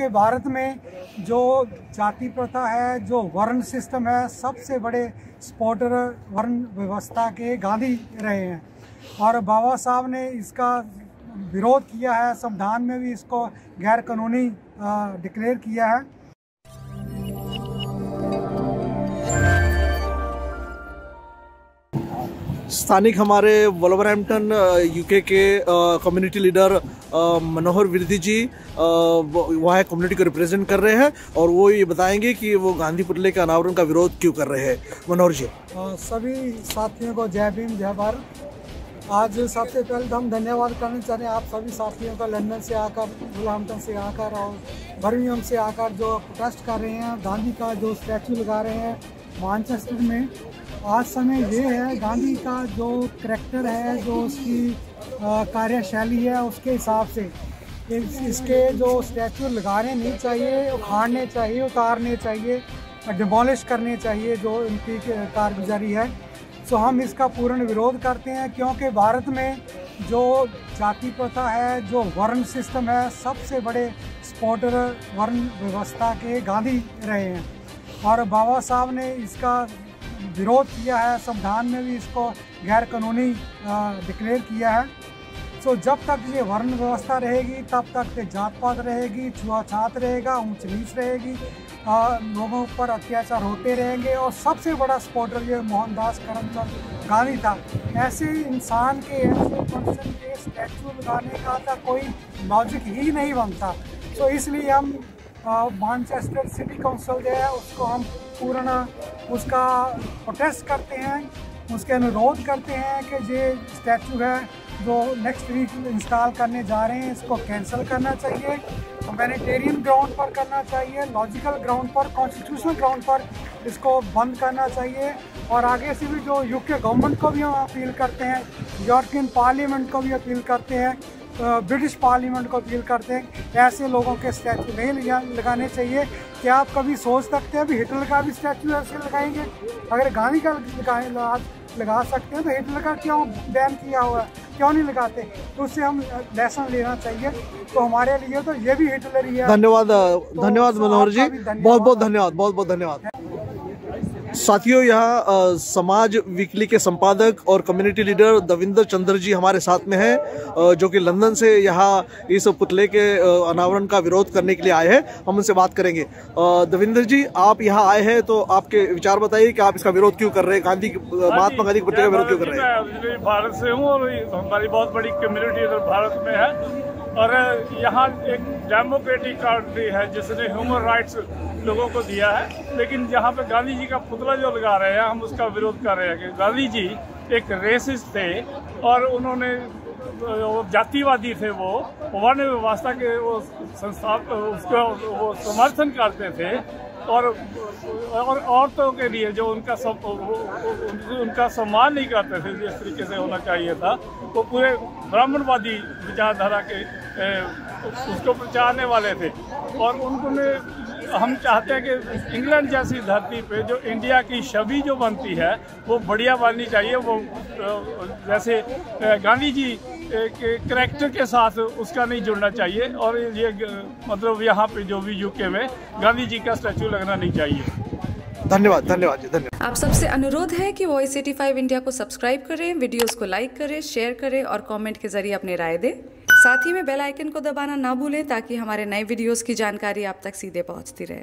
कि भारत में जो जाति प्रथा है, जो वर्ण सिस्टम है, सबसे बड़े स्पोर्टर वर्ण व्यवस्था के गांधी रहे हैं। और बाबा साहब ने इसका विरोध किया है, संविधान में भी इसको गैर कानूनी डिक्लेयर किया है। स्थानिक हमारे वोलवरहैम्पटन यूके के कम्युनिटी लीडर मनोहर विरदी जी वहाँ कम्युनिटी को रिप्रेजेंट कर रहे हैं और वो ये बताएँगे कि वो गांधी पुतले के अनावरण का विरोध क्यों कर रहे हैं। मनोहर जी। सभी साथियों को जय भीम, जय भारत। आज सबसे पहले तो हम धन्यवाद करना चाह रहे हैं आप सभी साथियों का, लंदन से आकर वुलहम्पटन से आकर और बर्मिंगम से आकर जो प्रोटेस्ट कर रहे हैं, गांधी का जो स्टैचू लगा रहे हैं मानचेस्टर में। आज समय ये है गांधी का जो करेक्टर है जो उसकी कार्यशैली है उसके हिसाब से। इस, इसके जो स्टैचू लगाने नहीं चाहिए उखाड़ने चाहिए उतारने चाहिए डिमोलिश करने चाहिए जो इनकी कारगुजारी है। सो हम इसका पूर्ण विरोध करते हैं क्योंकि भारत में जो जाति प्रथा है जो वर्ण सिस्टम है सबसे बड़े सपोर्टर वर्ण व्यवस्था के गांधी रहे हैं। और बाबा साहब ने इसका विरोध किया है संविधान में भी इसको गैर कानूनी डिक्लेयर किया है। सो जब तक ये वर्ण व्यवस्था रहेगी तब तक ये जात पात रहेगी छुआछात रहेगा ऊंच नीच रहेगी आ, लोगों पर अत्याचार होते रहेंगे और सबसे बड़ा सपोर्टर ये मोहनदास करमचंद गांधी था। ऐसे इंसान के ऐसे पर्सन के स्टैचू लगाने का था कोई लॉजिक ही नहीं बनता। तो इसलिए हम मानचेस्टर सिटी काउंसिल जो है, उसको हम पूर्ण उसका प्रोटेस्ट करते हैं, उसके अनुरोध करते हैं कि ये स्टैचू है जो नेक्स्ट वीक इंस्टॉल करने जा रहे हैं, इसको कैंसिल करना चाहिए। मैनिटेरियन ग्राउंड पर करना चाहिए लॉजिकल ग्राउंड पर कॉन्स्टिट्यूशनल ग्राउंड पर इसको बंद करना चाहिए। और आगे से भी जो यूके गवर्नमेंट को भी हम अपील करते हैं यूरोपियन पार्लियामेंट को भी अपील करते हैं। ब्रिटिश पार्लियामेंट को अपील करते हैं ऐसे लोगों के स्टैचू नहीं लगाने चाहिए। क्या आप कभी सोच सकते हैं अभी हिटलर का भी स्टैचू ऐसे लगाएँगे? अगर गांधी का लगाए लगा सकते हैं तो हिटलर का क्यों बैन किया हुआ है? क्यों नहीं लगाते? तो उससे हम लेसन लेना चाहिए। तो हमारे लिए तो ये भी हिटलर ही है। धन्यवाद तो धन्यवाद मनोहर जी। बहुत बहुत धन्यवाद। बहुत बहुत धन्यवाद। साथियों यहाँ समाज वीकली के संपादक और कम्युनिटी लीडर दविंदर चंद्र जी हमारे साथ में हैं जो कि लंदन से यहाँ इस पुतले के अनावरण का विरोध करने के लिए आए हैं। हम उनसे बात करेंगे। दविंदर जी आप यहाँ आए हैं तो आपके विचार बताइए कि आप इसका विरोध क्यों कर रहे हैं? गांधी हाँ महात्मा गांधी के पुतले का विरोध क्यों कर रहे हैं? भारत से हूँ और हमारी बहुत बड़ी कम्युनिटी भारत में है। और यहाँ एक डेमोक्रेटिक कंट्री है, जिसने ह्यूमन राइट्स लोगों को दिया है, लेकिन जहाँ पे गांधी जी का पुतला जो लगा रहे हैं, हम उसका विरोध कर रहे हैं कि गांधी जी एक रेसिस थे और उन्होंने जातिवादी थे वो वर्ण व्यवस्था के, वो संस्था उसका वो समर्थन करते थे और और औरतों के लिए जो उनका सब उनका सम्मान नहीं करते थे, जिस तरीके से होना चाहिए था, वो पूरे ब्राह्मणवादी विचारधारा के उसको प्रचारने वाले थे। और उन्होंने, हम चाहते हैं कि इंग्लैंड जैसी धरती पे जो इंडिया की छवि जो बनती है, वो बढ़िया बननी चाहिए, वो जैसे गांधी जी करेक्टर के साथ उसका नहीं जुड़ना चाहिए और ये मतलब यहाँ पे जो भी यूके में गांधी जी का स्टैचू लगना नहीं चाहिए। धन्यवाद धन्यवाद धन्यवाद। आप सबसे अनुरोध है कि वॉइस एटी फाइव इंडिया को सब्सक्राइब करें वीडियोस को लाइक करें शेयर करें और कमेंट के ज़रिए अपने राय दें। साथ ही में बेल आइकन को दबाना ना भूलें ताकि हमारे नए वीडियोस की जानकारी आप तक सीधे पहुँचती रहे।